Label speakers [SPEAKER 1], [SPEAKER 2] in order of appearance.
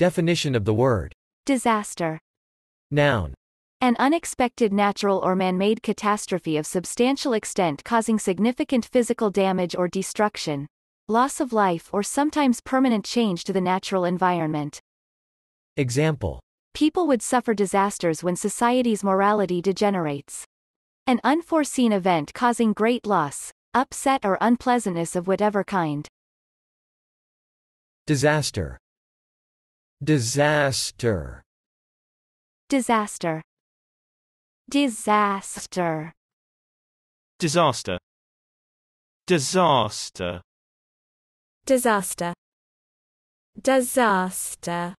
[SPEAKER 1] Definition of the word.
[SPEAKER 2] Disaster.
[SPEAKER 1] Noun.
[SPEAKER 2] An unexpected natural or man-made catastrophe of substantial extent causing significant physical damage or destruction, loss of life or sometimes permanent change to the natural environment.
[SPEAKER 1] Example.
[SPEAKER 2] People would suffer disasters when society's morality degenerates. An unforeseen event causing great loss, upset or unpleasantness of whatever kind.
[SPEAKER 1] Disaster. Disaster.
[SPEAKER 2] Disaster. Disaster.
[SPEAKER 3] Disaster. Disaster.
[SPEAKER 4] Disaster. Disaster.